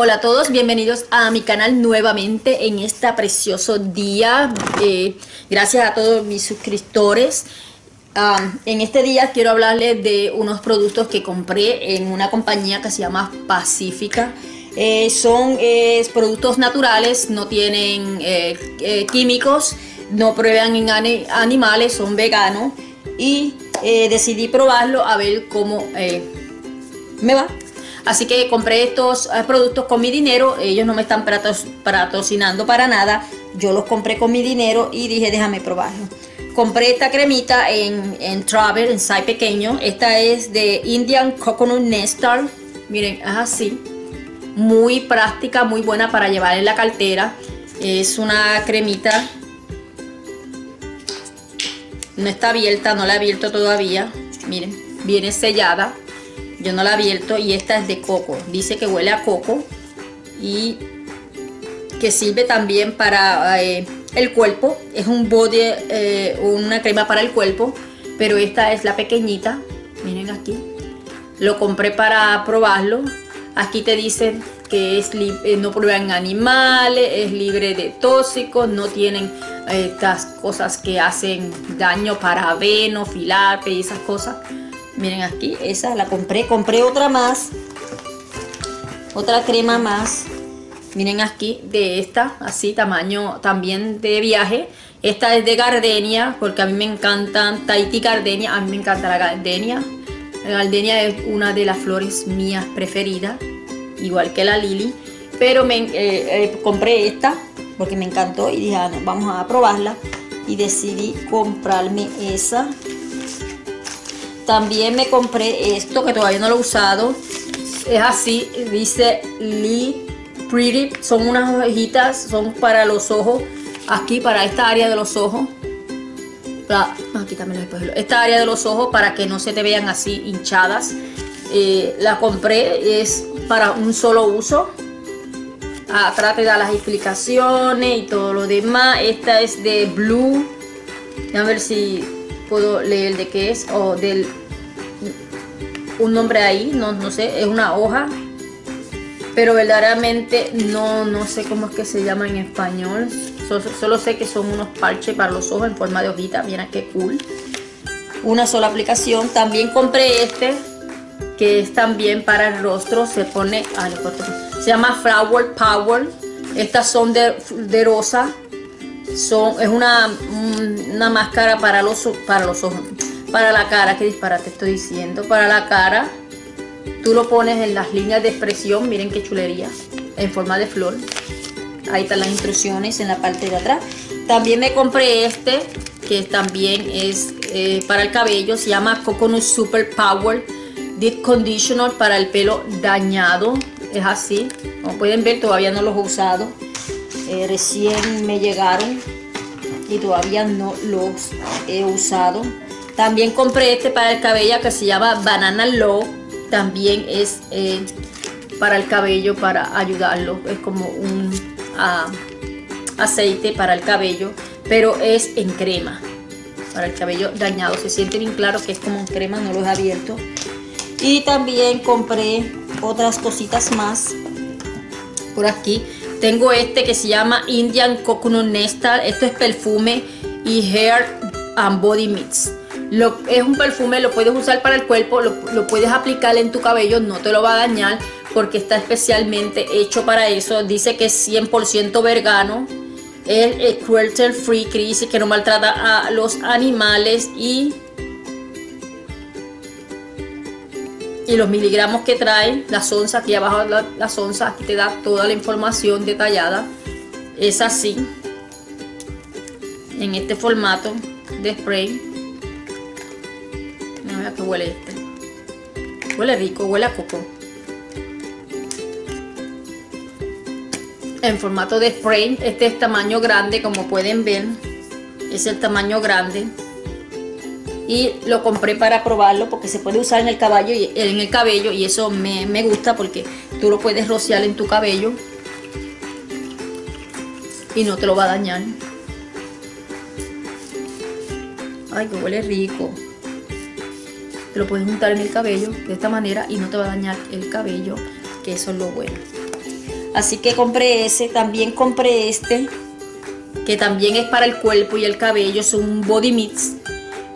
Hola a todos, bienvenidos a mi canal nuevamente en este precioso día. Eh, gracias a todos mis suscriptores. Um, en este día quiero hablarles de unos productos que compré en una compañía que se llama Pacífica. Eh, son eh, productos naturales, no tienen químicos, no prueban en animales, son veganos y decidí probarlo a ver cómo me va. Así que compré estos eh, productos con mi dinero. Ellos no me están patrocinando para nada. Yo los compré con mi dinero y dije, déjame probarlo. Compré esta cremita en, en Travel, en size pequeño. Esta es de Indian Coconut Nestar. Miren, es así. Muy práctica, muy buena para llevar en la cartera. Es una cremita. No está abierta, no la he abierto todavía. Miren, viene sellada. Yo no la he abierto y esta es de coco. Dice que huele a coco y que sirve también para eh, el cuerpo. Es un body, eh, una crema para el cuerpo, pero esta es la pequeñita. Miren aquí. Lo compré para probarlo. Aquí te dicen que es eh, no prueban animales, es libre de tóxicos, no tienen estas cosas que hacen daño para veno, filape y esas cosas. Miren aquí, esa la compré. Compré otra más. Otra crema más. Miren aquí, de esta, así, tamaño también de viaje. Esta es de gardenia, porque a mí me encantan Tahiti gardenia. A mí me encanta la gardenia. La gardenia es una de las flores mías preferidas, igual que la lily. Pero me eh, eh, compré esta porque me encantó y dije, ah, vamos a probarla. Y decidí comprarme esa. También me compré esto que todavía no lo he usado. Es así, dice Lee Pretty. Son unas hojitas, son para los ojos. Aquí, para esta área de los ojos. aquí también lo Esta área de los ojos para que no se te vean así hinchadas. Eh, la compré, es para un solo uso. Atrás te da las explicaciones y todo lo demás. Esta es de Blue. A ver si puedo leer de qué es o del un nombre ahí, no, no sé, es una hoja, pero verdaderamente no, no sé cómo es que se llama en español, solo, sé que son unos parches para los ojos en forma de hojita, mira qué cool. Una sola aplicación, también compré este, que es también para el rostro, se pone, ah, se llama Flower Power, estas son de, de rosa, son, es una, una máscara para los, para los ojos para la cara, qué disparate estoy diciendo, para la cara, tú lo pones en las líneas de expresión, miren qué chulería, en forma de flor. Ahí están las instrucciones en la parte de atrás. También me compré este, que también es eh, para el cabello, se llama Coconut Super Power Deep Conditioner para el pelo dañado. Es así, como pueden ver todavía no los he usado. Eh, recién me llegaron y todavía no los he usado. También compré este para el cabello que se llama Banana Low. También es eh, para el cabello, para ayudarlo. Es como un ah, aceite para el cabello, pero es en crema. Para el cabello dañado. Se siente bien claro que es como en crema, no lo he abierto. Y también compré otras cositas más por aquí. Tengo este que se llama Indian Coconut Nestar. Esto es perfume y hair and body mix es un perfume, lo puedes usar para el cuerpo, lo, puedes aplicar en tu cabello, no te lo va a dañar porque está especialmente hecho para eso. Dice que es 100% vegano, es, cruelty free, dice que no maltrata a los animales y, y los miligramos que trae, las onzas, aquí abajo la, las onzas, te da toda la información detallada. Es así, en este formato de spray huele este. Huele rico, huele a coco. En formato de spray, este es tamaño grande, como pueden ver. Es el tamaño grande. Y lo compré para probarlo porque se puede usar en el, caballo y, en el cabello y eso me, me gusta porque tú lo puedes rociar en tu cabello y no te lo va a dañar. Ay, que huele rico lo puedes untar en el cabello de esta manera y no te va a dañar el cabello, que eso es lo bueno. Así que compré ese. También compré este, que también es para el cuerpo y el cabello. Es un body mix.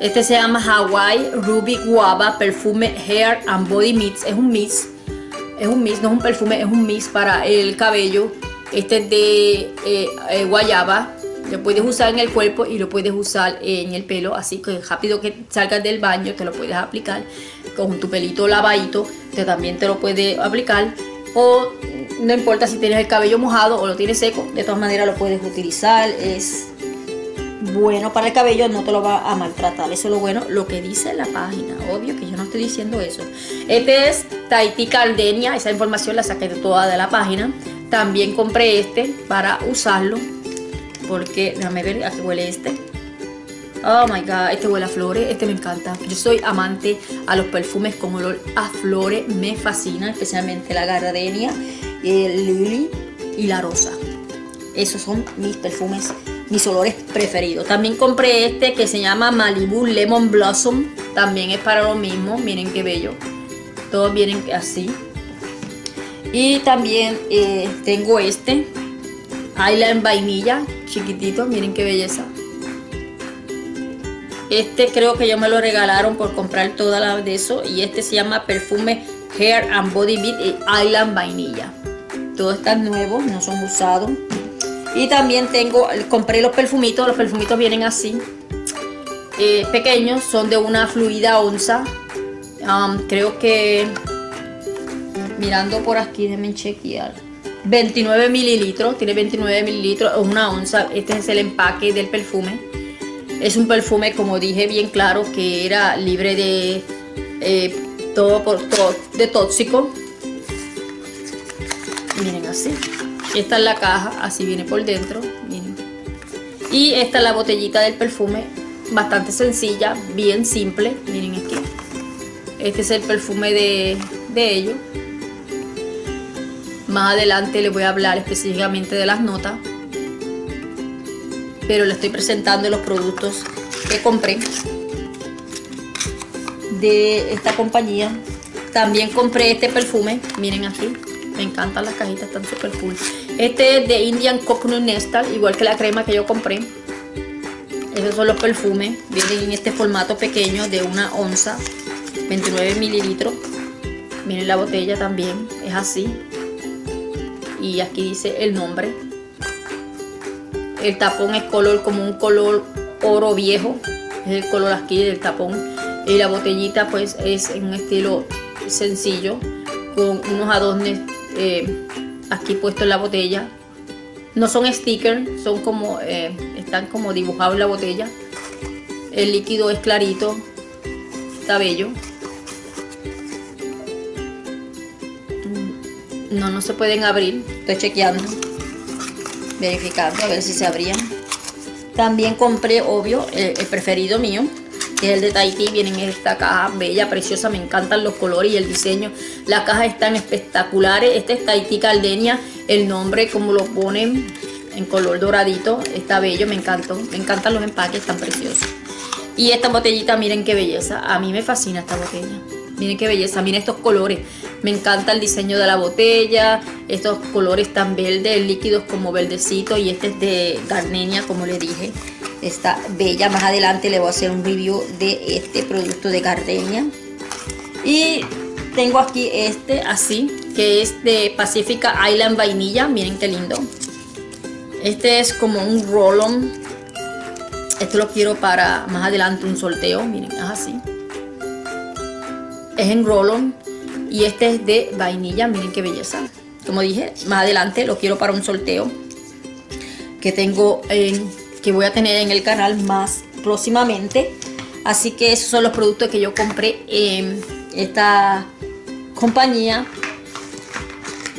Este se llama Hawaii Ruby Guava Perfume Hair and Body Mix. Es un mix. Es un mix, no es un perfume, es un mix para el cabello. Este es de eh, eh, guayaba. Lo puedes usar en el cuerpo y lo puedes usar en el pelo. Así que rápido que salgas del baño te lo puedes aplicar. Con tu pelito lavadito te, también te lo puedes aplicar. O no importa si tienes el cabello mojado o lo tienes seco. De todas maneras lo puedes utilizar. Es bueno para el cabello, no te lo va a maltratar. Eso es lo bueno, lo que dice la página. Obvio que yo no estoy diciendo eso. Este es Tahiti Caldenia. Esa información la saqué de toda de la página. También compré este para usarlo. Porque, déjame ver a qué huele este. Oh my god, este huele a flores, este me encanta. Yo soy amante a los perfumes con olor a flores, me fascina, especialmente la gardenia, el lily y la rosa. Esos son mis perfumes, mis olores preferidos. También compré este que se llama Malibu Lemon Blossom. También es para lo mismo, miren qué bello. Todos vienen así. Y también eh, tengo este, Island Vainilla, chiquitito, miren qué belleza. Este creo que yo me lo regalaron por comprar toda la de eso. Y este se llama Perfume Hair and Body Beat Island Vainilla. Todos están nuevos, no son usados. Y también tengo, compré los perfumitos. Los perfumitos vienen así. Eh, pequeños, son de una fluida onza. Creo que mirando por aquí, déjenme chequear. 29 mililitros, tiene 29 mililitros, una onza. Este es el empaque del perfume. Es un perfume, como dije bien claro, que era libre de eh, todo, por, todo de tóxico. Miren así. Esta es la caja, así viene por dentro. Y esta es la botellita del perfume, bastante sencilla, bien simple. Miren aquí. Este es el perfume de, de ellos. Más adelante les voy a hablar específicamente de las notas. Pero les estoy presentando los productos que compré de esta compañía. También compré este perfume. Miren aquí. Me encantan las cajitas, están súper cool. Este es de Indian Coconut Nestal, igual que la crema que yo compré. Esos son los perfumes. Vienen en este formato pequeño de una onza, 29 mililitros. Miren la botella también, es así y aquí dice el nombre. El tapón es color como un color oro viejo, es el color aquí del tapón. Y la botellita pues es en un estilo sencillo, con unos adornos eh, aquí puestos en la botella. No son stickers, son como, eh, están como dibujados en la botella. El líquido es clarito, está bello. No, no se pueden abrir. Estoy chequeando. Verificando a ver si se abrían. También compré, obvio, el, preferido mío. Que es el de Tahiti. Viene en esta caja bella, preciosa. Me encantan los colores y el diseño. Las cajas están espectaculares. Este es Tahiti Caldenia. El nombre, como lo ponen en color doradito. Está bello, me encantó. Me encantan los empaques, están preciosos. Y esta botellita, miren qué belleza. A mí me fascina esta botella. Miren qué belleza, miren estos colores. Me encanta el diseño de la botella, estos colores tan verdes, líquidos como verdecito y este es de gardenia, como le dije. Está bella. Más adelante le voy a hacer un review de este producto de gardenia. Y tengo aquí este así, que es de Pacifica Island Vainilla. Miren qué lindo. Este es como un roll-on. Esto lo quiero para más adelante un sorteo. Miren, es así es en roll y este es de vainilla, miren qué belleza. Como dije, más adelante lo quiero para un sorteo que tengo en, que voy a tener en el canal más próximamente. Así que esos son los productos que yo compré en esta compañía.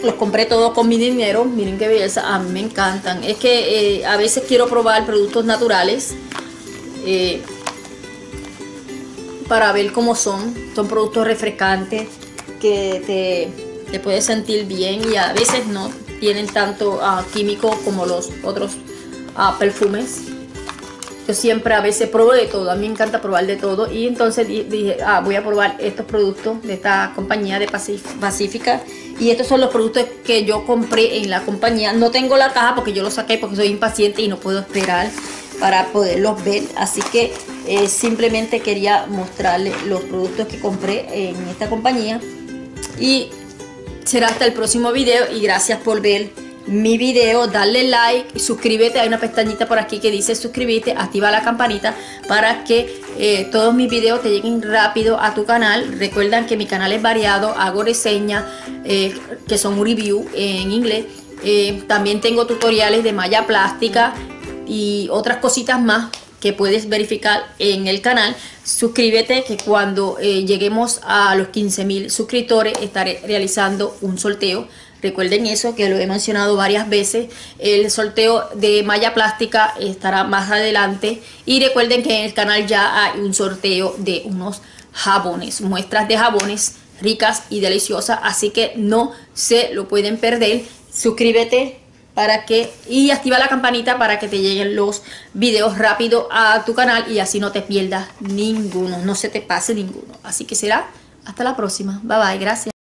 Los compré todos con mi dinero. Miren qué belleza. A mí me encantan. Es que eh, a veces quiero probar productos naturales. Eh, para ver cómo son. Son productos refrescantes que te, puedes sentir bien y a veces no tienen tanto uh, químico como los otros uh, perfumes. yo siempre a veces pruebo de todo, a mí me encanta probar de todo y entonces dije, ah, voy a probar estos productos de esta compañía de Pacífica y estos son los productos que yo compré en la compañía. No tengo la caja porque yo los saqué porque soy impaciente y no puedo esperar para poderlos ver, así que eh, simplemente quería mostrarles los productos que compré en esta compañía. Y será hasta el próximo video y gracias por ver mi video, darle like, suscríbete, hay una pestañita por aquí que dice suscríbete, activa la campanita para que eh, todos mis videos te lleguen rápido a tu canal. Recuerdan que mi canal es variado, hago reseñas eh, que son review en inglés. También tengo tutoriales de malla plástica y otras cositas más que puedes verificar en el canal. Suscríbete que cuando lleguemos a los 15 mil suscriptores estaré realizando un sorteo Recuerden eso, que lo he mencionado varias veces. El sorteo de malla plástica estará más adelante. Y recuerden que en el canal ya hay un sorteo de unos jabones, muestras de jabones ricas y deliciosas. Así que no se lo pueden perder. Suscríbete para que y activa la campanita para que te lleguen los videos rápido a tu canal y así no te pierdas ninguno, no se te pase ninguno. Así que será hasta la próxima. Bye bye, gracias.